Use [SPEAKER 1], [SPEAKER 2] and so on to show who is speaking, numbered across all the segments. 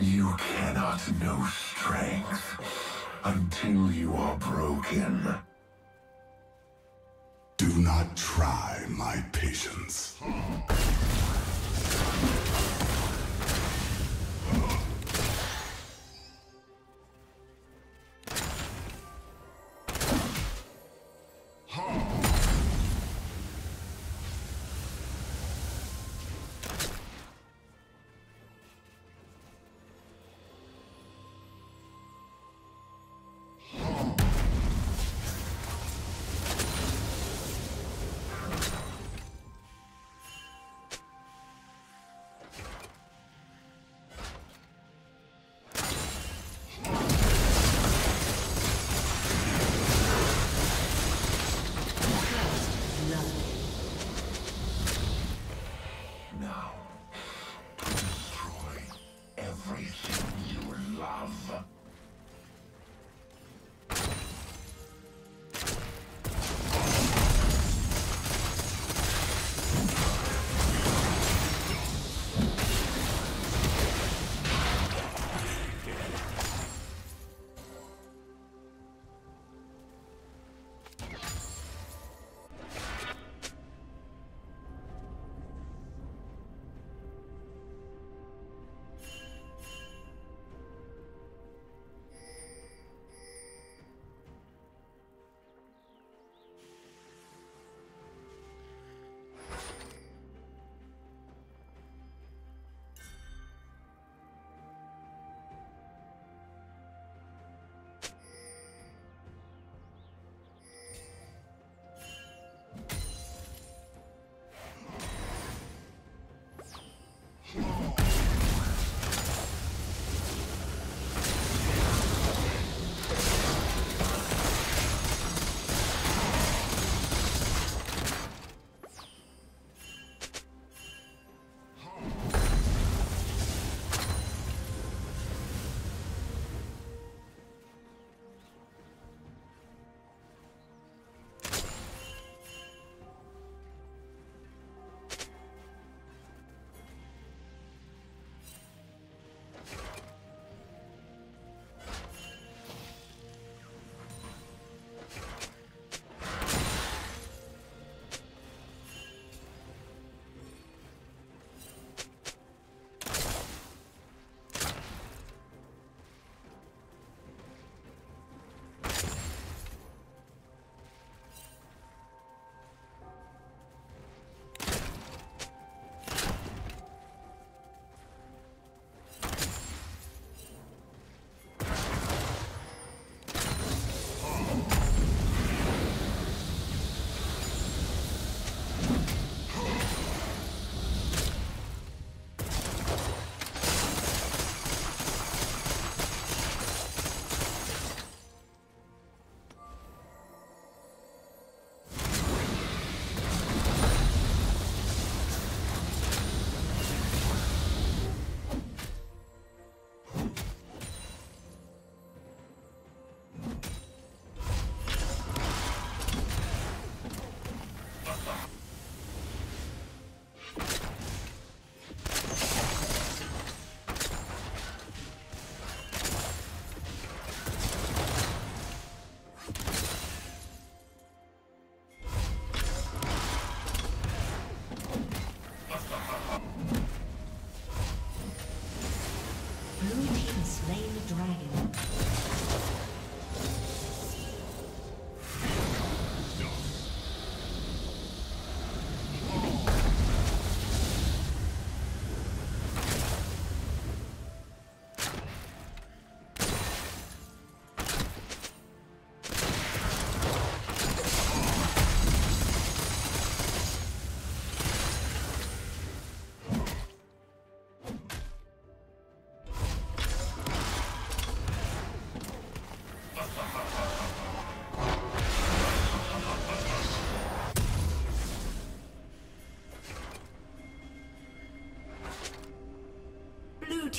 [SPEAKER 1] You cannot know strength until you are broken.
[SPEAKER 2] Do not try my patience.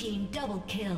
[SPEAKER 3] Team double kill.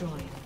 [SPEAKER 3] Destroyed.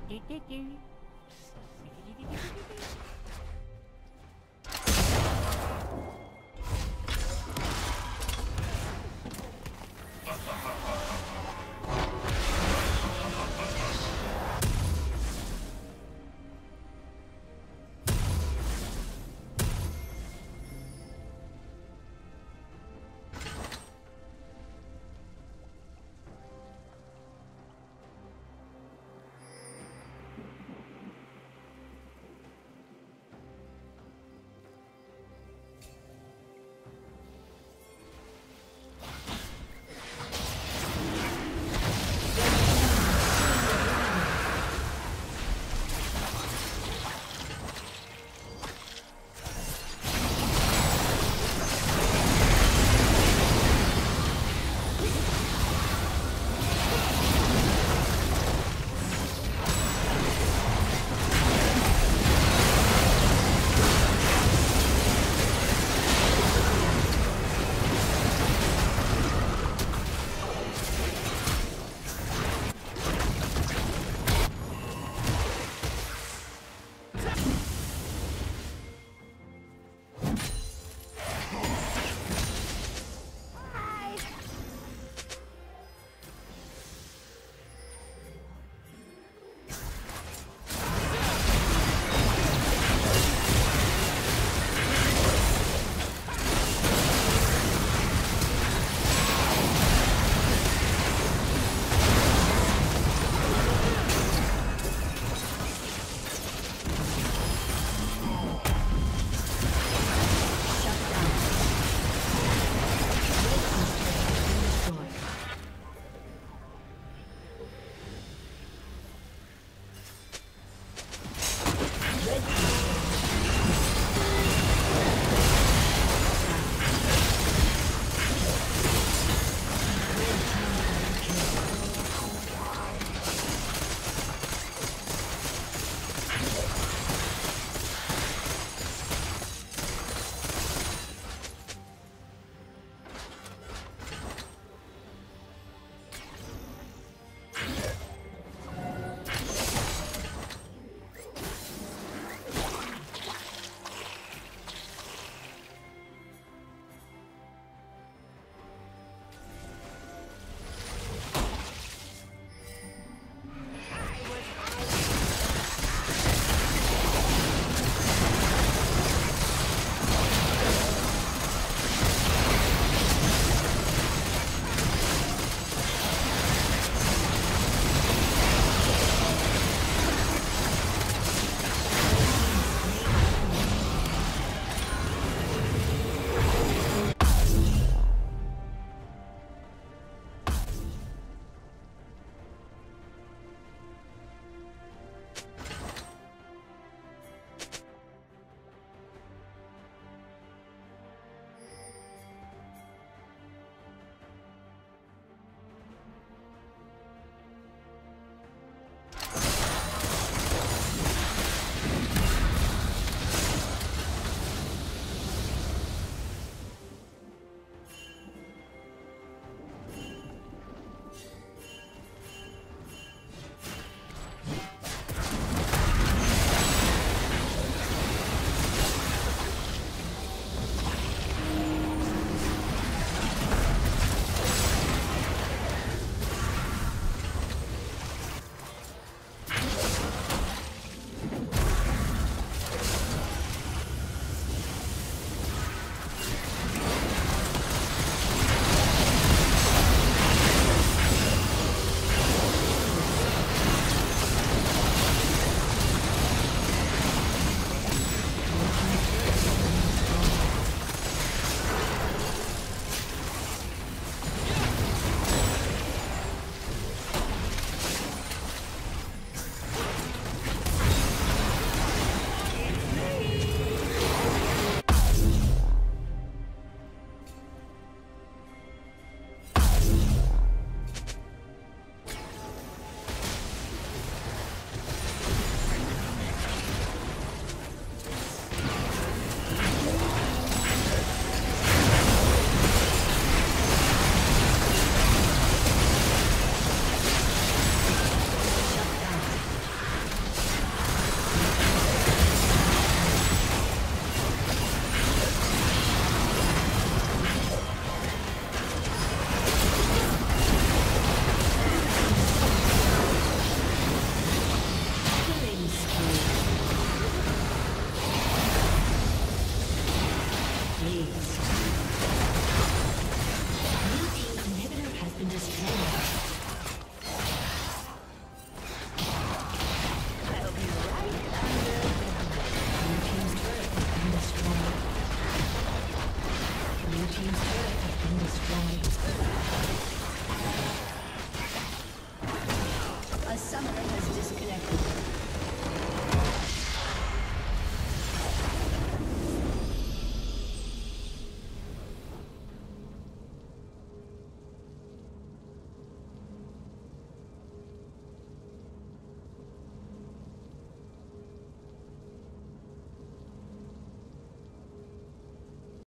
[SPEAKER 4] Do, do, do, do.